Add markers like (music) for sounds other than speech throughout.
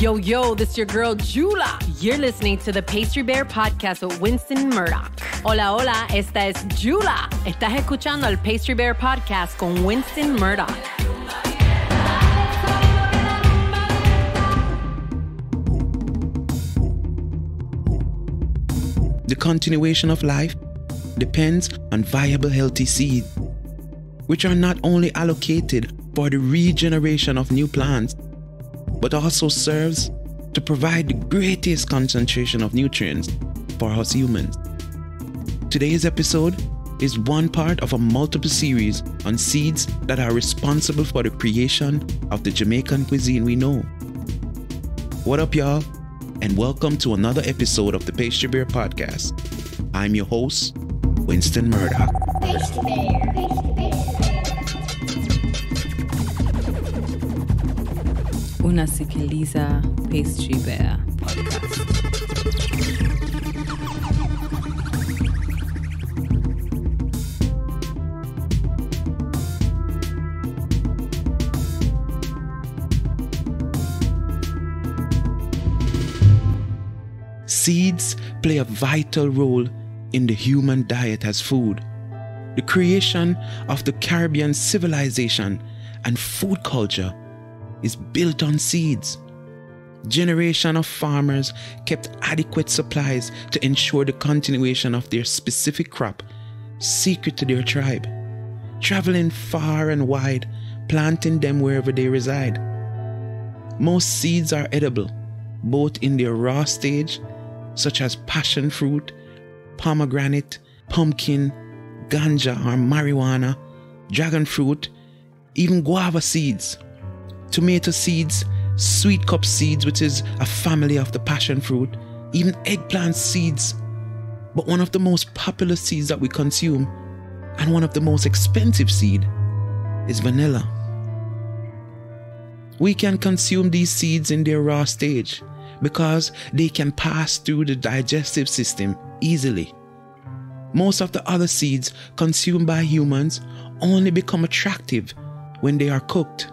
Yo, yo, this is your girl Jula. You're listening to the Pastry Bear Podcast with Winston Murdoch. Hola, hola, esta es Jula. Estás escuchando el Pastry Bear Podcast con Winston Murdoch. The continuation of life depends on viable healthy seed, which are not only allocated for the regeneration of new plants, but also serves to provide the greatest concentration of nutrients for us humans. Today's episode is one part of a multiple series on seeds that are responsible for the creation of the Jamaican cuisine we know. What up, y'all? And welcome to another episode of the Pastry Bear Podcast. I'm your host, Winston Murdoch. Unasikiliza Pastry Bear Podcast. Seeds play a vital role in the human diet as food. The creation of the Caribbean civilization and food culture is built on seeds. Generation of farmers kept adequate supplies to ensure the continuation of their specific crop, secret to their tribe, traveling far and wide, planting them wherever they reside. Most seeds are edible, both in their raw stage, such as passion fruit, pomegranate, pumpkin, ganja or marijuana, dragon fruit, even guava seeds, tomato seeds, sweet cup seeds, which is a family of the passion fruit, even eggplant seeds. But one of the most popular seeds that we consume and one of the most expensive seed is vanilla. We can consume these seeds in their raw stage because they can pass through the digestive system easily. Most of the other seeds consumed by humans only become attractive when they are cooked.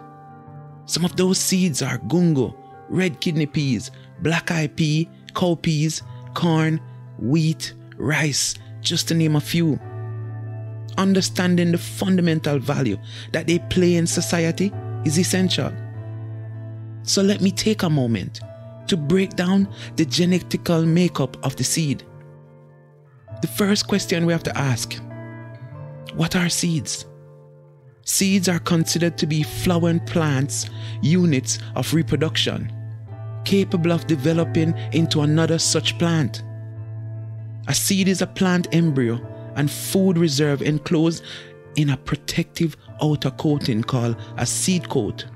Some of those seeds are gungo, red kidney peas, black eyed pea, cowpeas, corn, wheat, rice, just to name a few. Understanding the fundamental value that they play in society is essential. So let me take a moment to break down the genetical makeup of the seed. The first question we have to ask What are seeds? Seeds are considered to be flowering plants, units of reproduction, capable of developing into another such plant. A seed is a plant embryo and food reserve enclosed in a protective outer coating called a seed coat.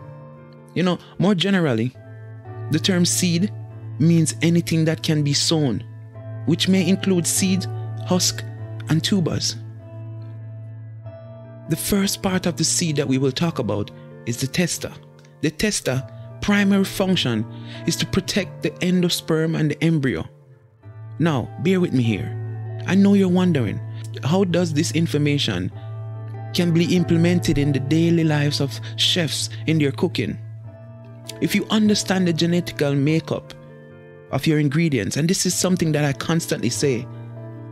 You know, more generally, the term seed means anything that can be sown, which may include seed, husk, and tubers. The first part of the seed that we will talk about is the testa. The testa primary function is to protect the endosperm and the embryo. Now, bear with me here. I know you're wondering, how does this information can be implemented in the daily lives of chefs in their cooking? If you understand the genetical makeup of your ingredients, and this is something that I constantly say,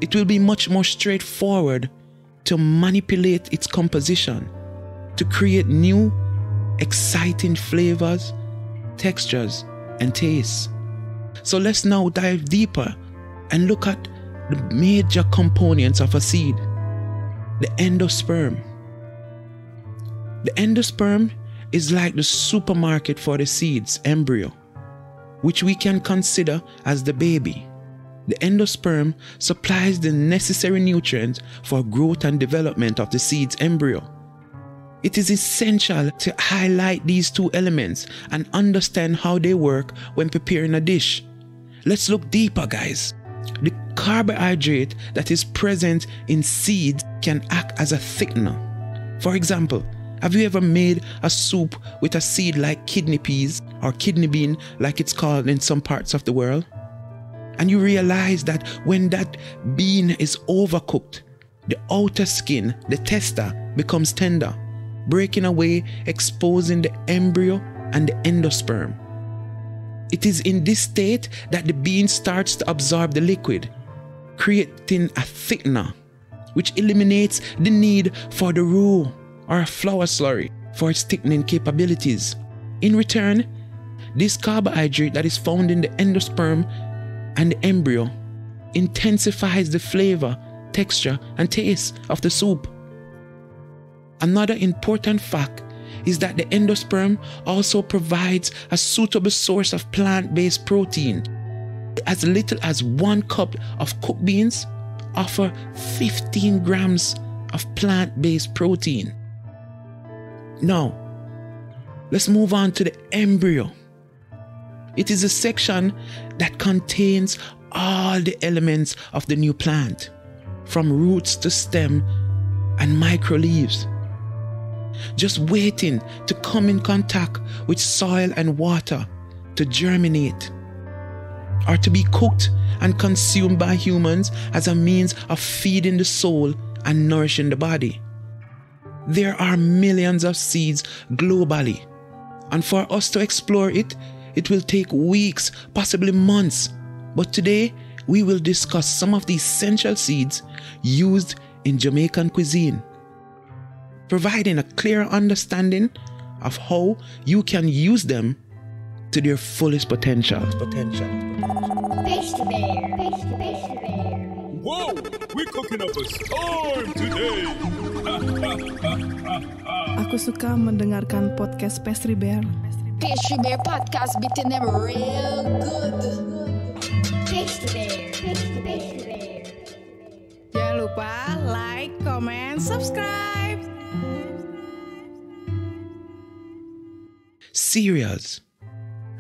it will be much more straightforward to manipulate its composition to create new, exciting flavors, textures, and tastes. So let's now dive deeper and look at the major components of a seed the endosperm. The endosperm is like the supermarket for the seed's embryo, which we can consider as the baby. The endosperm supplies the necessary nutrients for growth and development of the seed's embryo. It is essential to highlight these two elements and understand how they work when preparing a dish. Let's look deeper, guys. The carbohydrate that is present in seeds can act as a thickener. For example, have you ever made a soup with a seed like kidney peas or kidney bean, like it's called in some parts of the world? And you realize that when that bean is overcooked, the outer skin, the testa, becomes tender, breaking away, exposing the embryo and the endosperm. It is in this state that the bean starts to absorb the liquid, creating a thickener, which eliminates the need for the roux or a flour slurry for its thickening capabilities. In return, this carbohydrate that is found in the endosperm and the embryo intensifies the flavor, texture, and taste of the soup. Another important fact is that the endosperm also provides a suitable source of plant based protein. As little as one cup of cooked beans offer 15 grams of plant based protein. Now, let's move on to the embryo. It is a section that contains all the elements of the new plant, from roots to stem and micro leaves just waiting to come in contact with soil and water to germinate or to be cooked and consumed by humans as a means of feeding the soul and nourishing the body. There are millions of seeds globally, and for us to explore it, it will take weeks, possibly months. But today, we will discuss some of the essential seeds used in Jamaican cuisine providing a clear understanding of how you can use them to their fullest potential. potential. Whoa! We're cooking up a storm today! (laughs) Aku suka mendengarkan podcast Pastry Bear. Pastry Bear podcast beating them real good. Pastry Bear, Pastry Bear. Jangan lupa like, comment, subscribe. cereals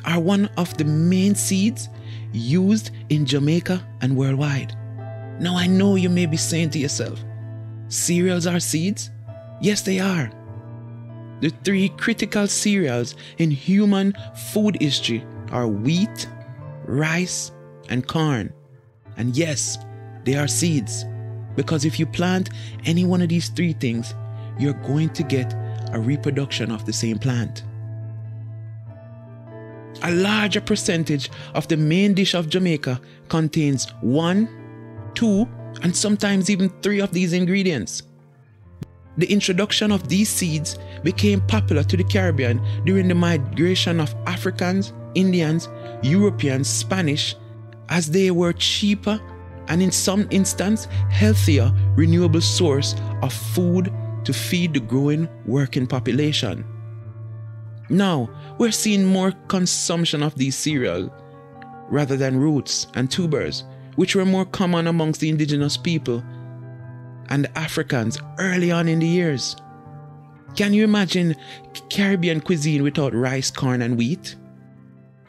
are one of the main seeds used in Jamaica and worldwide. Now, I know you may be saying to yourself, cereals are seeds? Yes, they are. The three critical cereals in human food history are wheat, rice, and corn. And yes, they are seeds. Because if you plant any one of these three things, you're going to get a reproduction of the same plant a larger percentage of the main dish of Jamaica contains one, two, and sometimes even three of these ingredients. The introduction of these seeds became popular to the Caribbean during the migration of Africans, Indians, Europeans, Spanish, as they were cheaper and in some instances healthier renewable source of food to feed the growing working population. Now, we're seeing more consumption of these cereals rather than roots and tubers, which were more common amongst the indigenous people and Africans early on in the years. Can you imagine Caribbean cuisine without rice, corn, and wheat?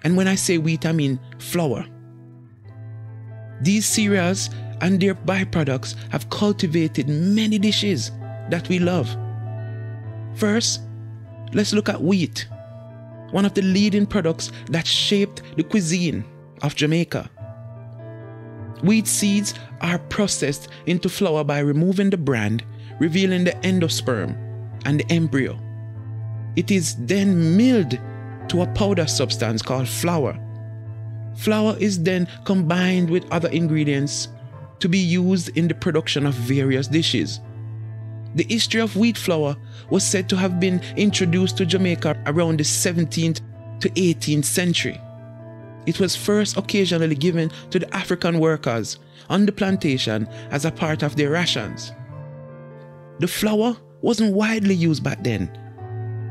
And when I say wheat, I mean flour. These cereals and their byproducts have cultivated many dishes that we love. First, let's look at wheat one of the leading products that shaped the cuisine of Jamaica. Wheat seeds are processed into flour by removing the bran, revealing the endosperm and the embryo. It is then milled to a powder substance called flour. Flour is then combined with other ingredients to be used in the production of various dishes. The history of wheat flour was said to have been introduced to Jamaica around the 17th to 18th century. It was first occasionally given to the African workers on the plantation as a part of their rations. The flour wasn't widely used back then,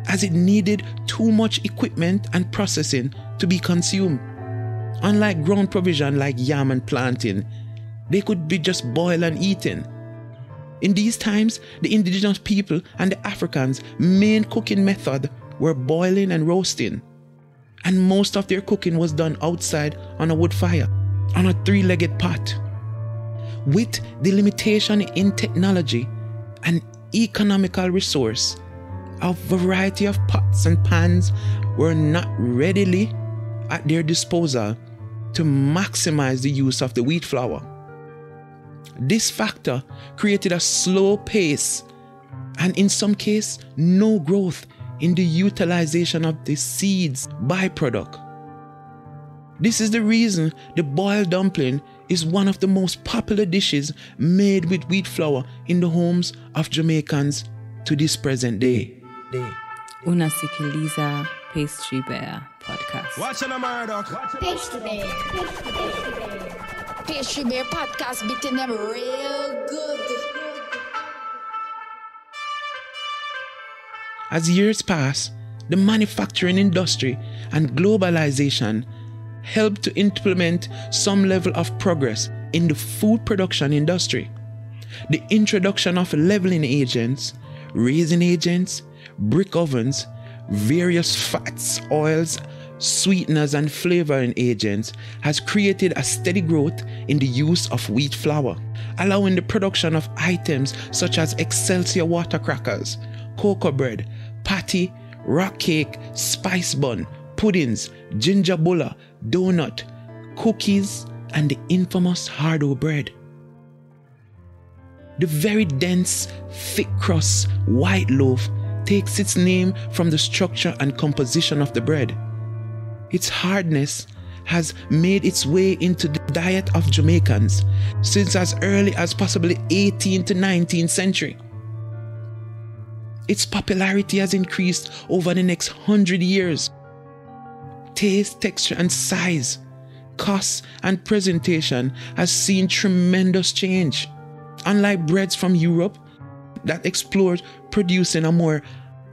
as it needed too much equipment and processing to be consumed. Unlike ground provision like yam and plantain, they could be just boiled and eaten in these times, the indigenous people and the Africans' main cooking method were boiling and roasting. And most of their cooking was done outside on a wood fire, on a three legged pot. With the limitation in technology and economical resource, a variety of pots and pans were not readily at their disposal to maximize the use of the wheat flour. This factor created a slow pace and, in some cases, no growth in the utilization of the seed's byproduct. This is the reason the boiled dumpling is one of the most popular dishes made with wheat flour in the homes of Jamaicans to this present day. Unasikiliza Pastry Bear Podcast. Watching a Murdoch. Pastry Bear. Pastry Bear. Pastry Bear podcast beating them real good. As years pass, the manufacturing industry and globalization helped to implement some level of progress in the food production industry. The introduction of leveling agents, raising agents, brick ovens, various fats, oils, sweeteners, and flavoring agents has created a steady growth in the use of wheat flour, allowing the production of items such as Excelsior water crackers, cocoa bread, patty, rock cake, spice bun, puddings, ginger bulla, donut, cookies, and the infamous hardo bread. The very dense, thick crust white loaf takes its name from the structure and composition of the bread. Its hardness has made its way into the diet of Jamaicans since as early as possibly 18th to 19th century. Its popularity has increased over the next hundred years. Taste, texture, and size, cost, and presentation has seen tremendous change. Unlike breads from Europe that explored producing a more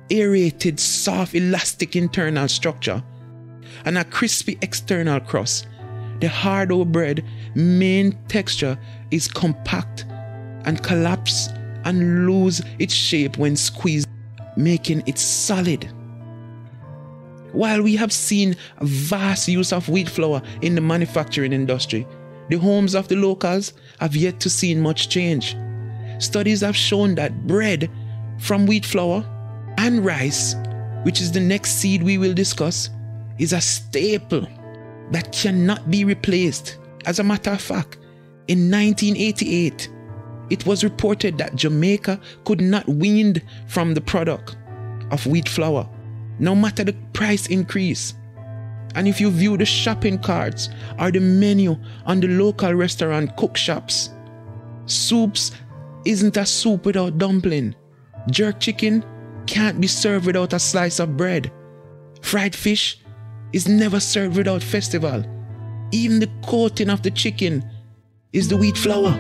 aerated, soft, elastic internal structure and a crispy external crust, the hardo bread main texture is compact and collapse and lose its shape when squeezed, making it solid. While we have seen a vast use of wheat flour in the manufacturing industry, the homes of the locals have yet to see much change. Studies have shown that bread from wheat flour and rice, which is the next seed we will discuss, is a staple that cannot be replaced. As a matter of fact, in 1988, it was reported that Jamaica could not wean from the product of wheat flour, no matter the price increase. And if you view the shopping carts or the menu on the local restaurant cook shops, soups isn't a soup without dumpling. Jerk chicken can't be served without a slice of bread. Fried fish is never served without festival. Even the coating of the chicken is the wheat flour.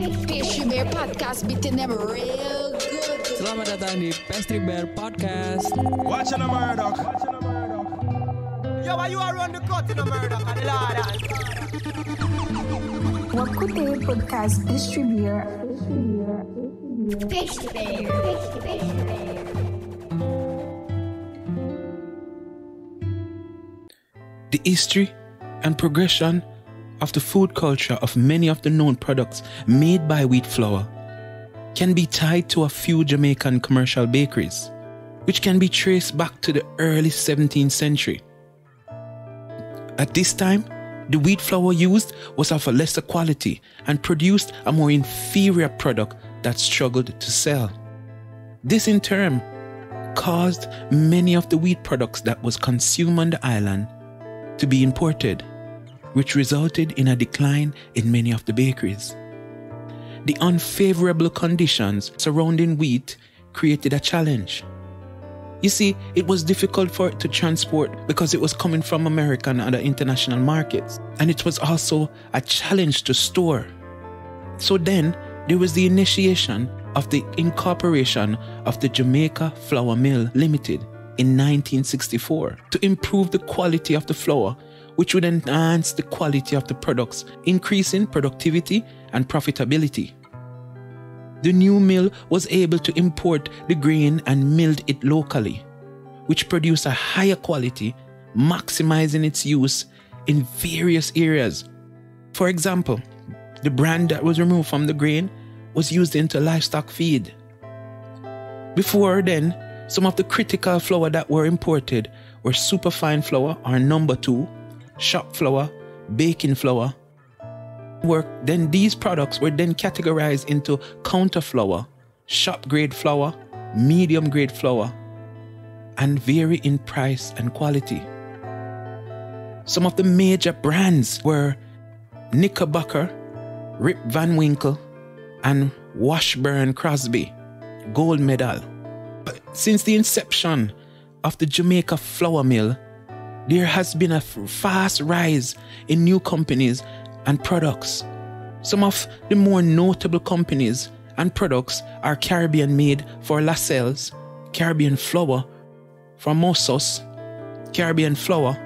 Pastry Bear podcast beating them real good. Selamat datang di Pastry Bear Podcast. Watching a Murdoch. Yo, why you are on the cut in the murder? And the Lord Wakute Podcast Distributor. Pastry Bear. Pastry Bear. The history and progression of the food culture of many of the known products made by wheat flour can be tied to a few Jamaican commercial bakeries, which can be traced back to the early 17th century. At this time, the wheat flour used was of a lesser quality and produced a more inferior product that struggled to sell. This in turn caused many of the wheat products that was consumed on the island to be imported, which resulted in a decline in many of the bakeries. The unfavorable conditions surrounding wheat created a challenge. You see, it was difficult for it to transport because it was coming from American and other international markets, and it was also a challenge to store. So then, there was the initiation of the incorporation of the Jamaica Flour Mill Limited in 1964 to improve the quality of the flour, which would enhance the quality of the products, increasing productivity and profitability. The new mill was able to import the grain and milled it locally, which produced a higher quality, maximizing its use in various areas. For example, the bran that was removed from the grain was used into livestock feed. Before then, some of the critical flour that were imported were superfine flour or number two, shop flour, baking flour. Work, then these products were then categorized into counter flour, shop grade flour, medium grade flour, and vary in price and quality. Some of the major brands were Knickerbocker, Rip Van Winkle, and Washburn Crosby, gold medal. But Since the inception of the Jamaica Flour Mill, there has been a fast rise in new companies and products. Some of the more notable companies and products are Caribbean made for Lascelles, Caribbean flour for Mossos, Caribbean flour,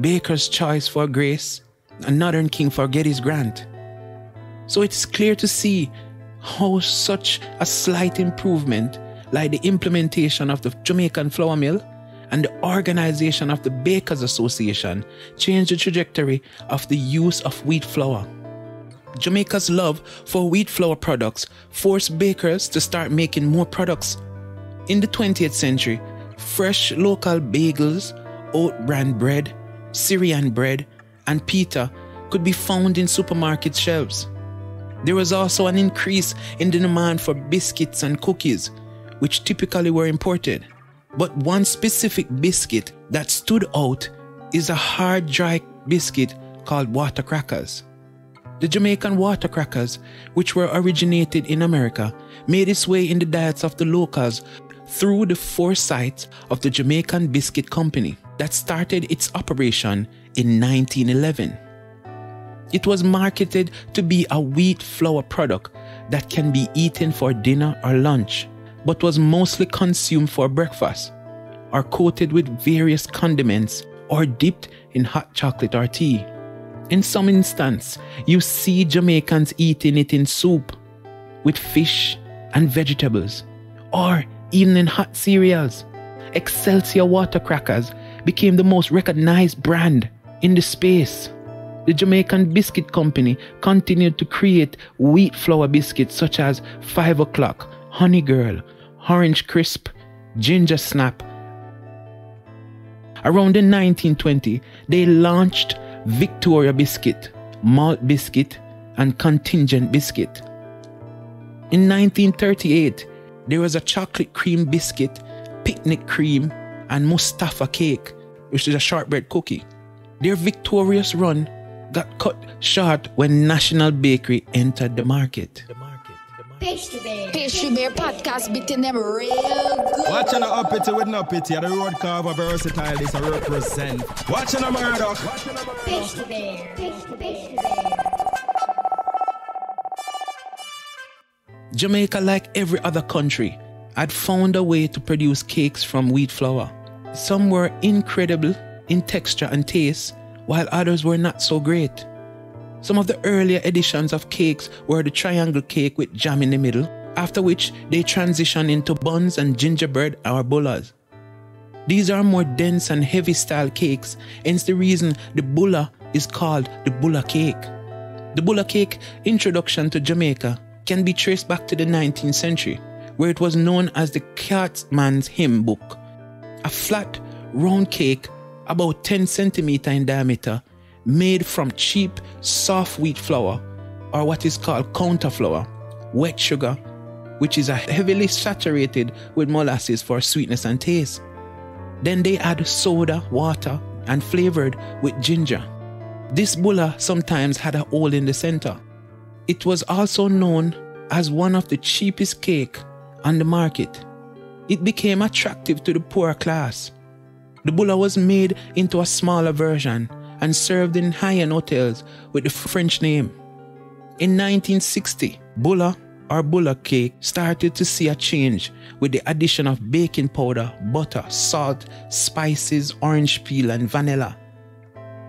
Baker's Choice for Grace, and Northern King for Geddes Grant. So it's clear to see how such a slight improvement, like the implementation of the Jamaican Flour Mill and the organization of the Bakers Association, changed the trajectory of the use of wheat flour. Jamaica's love for wheat flour products forced bakers to start making more products. In the 20th century, fresh local bagels, oat bran bread, Syrian bread, and pita could be found in supermarket shelves. There was also an increase in the demand for biscuits and cookies, which typically were imported. But one specific biscuit that stood out is a hard, dry biscuit called water crackers. The Jamaican water crackers, which were originated in America, made its way in the diets of the locals through the foresight of the Jamaican Biscuit Company that started its operation in 1911. It was marketed to be a wheat flour product that can be eaten for dinner or lunch, but was mostly consumed for breakfast, or coated with various condiments, or dipped in hot chocolate or tea. In some instances, you see Jamaicans eating it in soup, with fish and vegetables, or even in hot cereals. Excelsior water crackers became the most recognized brand in the space. The Jamaican Biscuit Company continued to create wheat flour biscuits such as 5 o'clock, Honey Girl, Orange Crisp, Ginger Snap. Around the 1920, they launched Victoria Biscuit, Malt Biscuit, and Contingent Biscuit. In 1938, there was a chocolate cream biscuit, picnic cream, and Mustafa cake, which is a shortbread cookie. Their victorious run got cut short when National Bakery entered the market. Pastry Bear. Pastry Bear podcast beating them real good. Watching a uppity with no pity, the road carver versatile this a represent. Watching a Murdoch. Pastry Bear. Pastry Bear. Jamaica, like every other country, had found a way to produce cakes from wheat flour. Some were incredible in texture and taste, while others were not so great. Some of the earlier editions of cakes were the triangle cake with jam in the middle, after which they transitioned into buns and gingerbread or bullas. These are more dense and heavy style cakes, hence the reason the bulla is called the bulla cake. The bulla cake introduction to Jamaica can be traced back to the 19th century, where it was known as the Cartman's Hymn Book. A flat, round cake about 10 centimeter in diameter, made from cheap, soft wheat flour, or what is called counter flour, wet sugar, which is heavily saturated with molasses for sweetness and taste. Then they add soda, water, and flavored with ginger. This bulla sometimes had a hole in the center. It was also known as one of the cheapest cake on the market. It became attractive to the poor class. The bulla was made into a smaller version and served in high-end hotels with the French name. In 1960, bulla or bulla cake started to see a change with the addition of baking powder, butter, salt, spices, orange peel, and vanilla,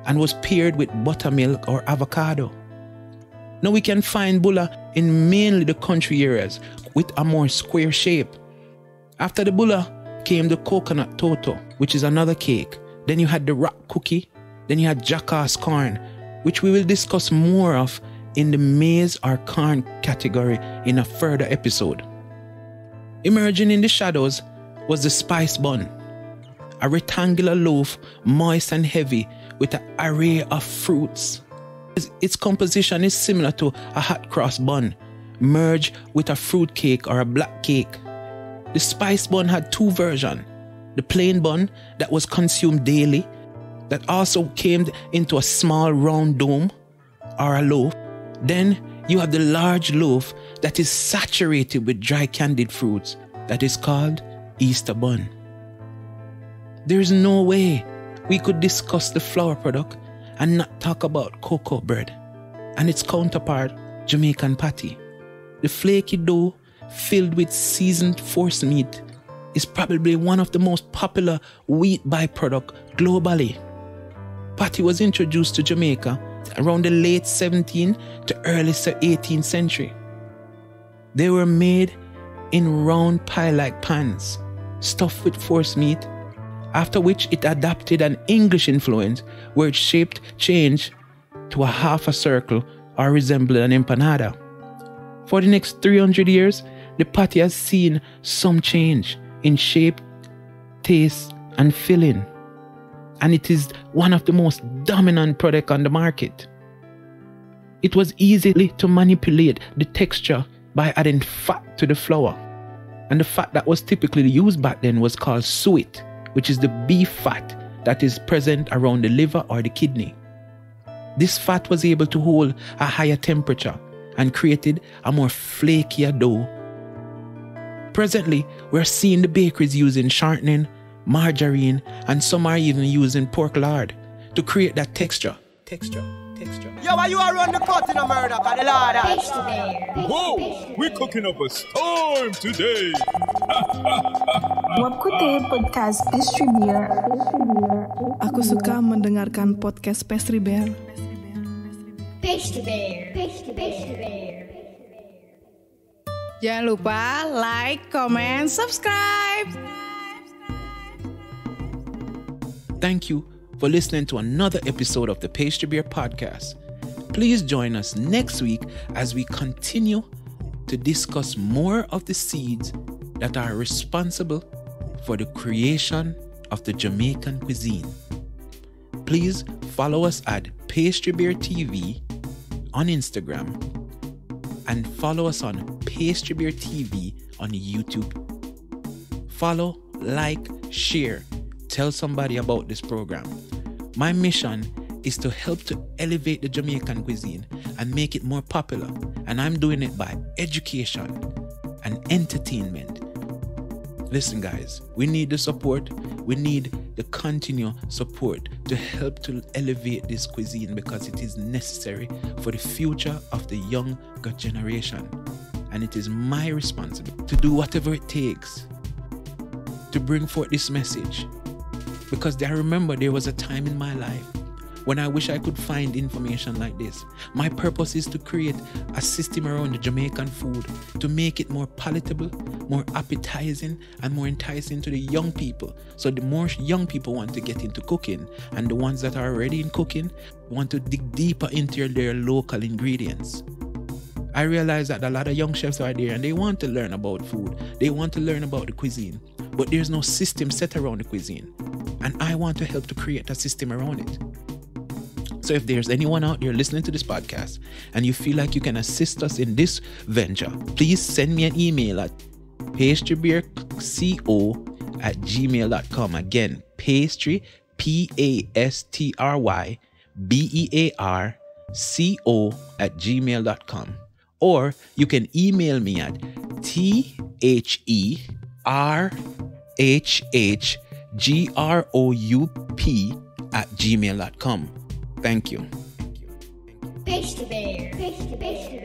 and was paired with buttermilk or avocado. Now we can find bulla in mainly the country areas with a more square shape. After the bulla came the coconut toto, which is another cake. Then you had the rock cookie. Then you had jackass corn, which we will discuss more of in the maize or corn category in a further episode. Emerging in the shadows was the spice bun, a rectangular loaf, moist and heavy, with an array of fruits. Its composition is similar to a hot cross bun, merged with a fruit cake or a black cake. The spice bun had two versions the plain bun that was consumed daily, that also came into a small round dome or a loaf. Then you have the large loaf that is saturated with dry candied fruits that is called Easter bun. There is no way we could discuss the flour product and not talk about cocoa bread and its counterpart, Jamaican patty. The flaky dough filled with seasoned force meat is probably one of the most popular wheat byproduct globally. Patty was introduced to Jamaica around the late 17th to early 18th century. They were made in round pie-like pans, stuffed with forcemeat, after which it adopted an English influence where its shape changed to a half a circle or resembled an empanada. For the next 300 years, the patty has seen some change in shape, taste, and filling. And it is one of the most dominant product on the market. It was easily to manipulate the texture by adding fat to the flour. And the fat that was typically used back then was called suet, which is the beef fat that is present around the liver or the kidney. This fat was able to hold a higher temperature and created a more flakier dough. Presently, we're seeing the bakeries using shortening, margarine, and some are even using pork lard to create that texture. Texture, texture. Yo, why you are run the cut in a murder? Got the lard Whoa, we're cooking up a storm today. (laughs) Waktu podcast Pastry Bear. Aku suka mendengarkan podcast Pastry Bear. Pastry Bear. Pastry Bear. Jangan lupa like, comment, subscribe. Thank you for listening to another episode of the Pastry Bear Podcast. Please join us next week as we continue to discuss more of the seeds that are responsible for the creation of the Jamaican cuisine. Please follow us at Pastry Bear TV on Instagram and follow us on Pastry Bear TV on YouTube. Follow, like, share, tell somebody about this program. My mission is to help to elevate the Jamaican cuisine and make it more popular, and I'm doing it by education and entertainment. Listen, guys, we need the support. We need the continual support to help to elevate this cuisine because it is necessary for the future of the younger generation. And it is my responsibility to do whatever it takes to bring forth this message. Because I remember there was a time in my life when I wish I could find information like this. My purpose is to create a system around the Jamaican food to make it more palatable, more appetizing, and more enticing to the young people. So the more young people want to get into cooking, and the ones that are already in cooking want to dig deeper into their local ingredients. I realize that a lot of young chefs are there and they want to learn about food. They want to learn about the cuisine, but there's no system set around the cuisine. And I want to help to create a system around it. So if there's anyone out there listening to this podcast and you feel like you can assist us in this venture, please send me an email at pastrybearco at gmail.com. Again, pastry, P A S T R Y B E A R C O at gmail.com. Or you can email me at T H E R H H G R O U P at gmail.com. Thank you. Pastry Bear. Pastry Bear.